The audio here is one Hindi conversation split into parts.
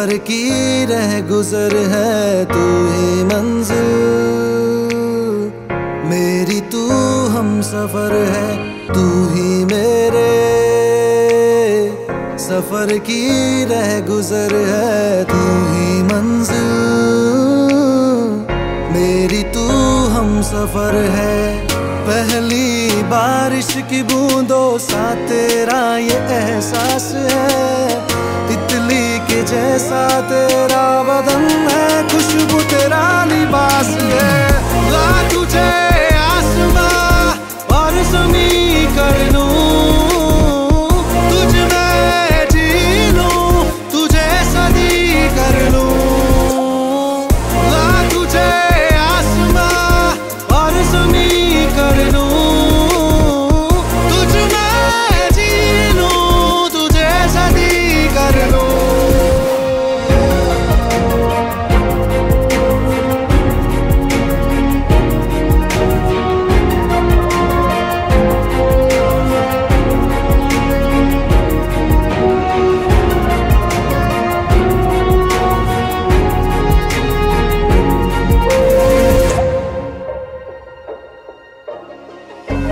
सफ़र की रह गुजर है तू ही मंजिल। मेरी तू हम सफ़र है, तू ही मेरे। सफ़र की रह गुजर है, तू ही मंजिल। मेरी तू हम सफ़र है, पहली बारिश की बूंदों सा तेरा ये एहसास है। जैसा तेरा बदन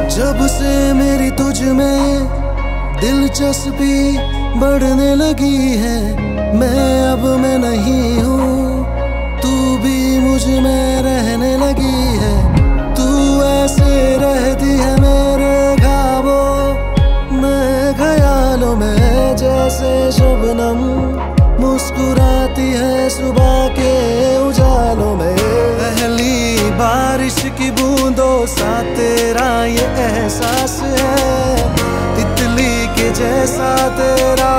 जब से मेरी तुझ में दिलचस्पी बढ़ने लगी है, मैं अब मैं नहीं हूँ। तू भी मुझमें रहने लगी है, तू ऐसे रहती है मेरे ख्वाबों मैं, ख्यालों में जैसे शबनम मुस्कुराती है सुबह के उजालों में। पहली बारिश की बूंदों सा तेरा ये एहसास है तितली के जैसा तेरा